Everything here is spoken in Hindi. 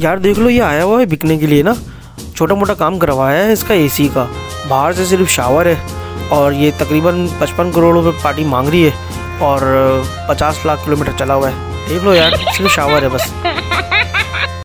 यार देख लो, ये आया हुआ है बिकने के लिए ना। छोटा मोटा काम करवाया है इसका एसी का। बाहर से सिर्फ़ शावर है और ये तकरीबन पचपन करोड़ रुपये पार्टी मांग रही है और पचास लाख किलोमीटर चला हुआ है। देख लो यार, सिर्फ़ शावर है बस।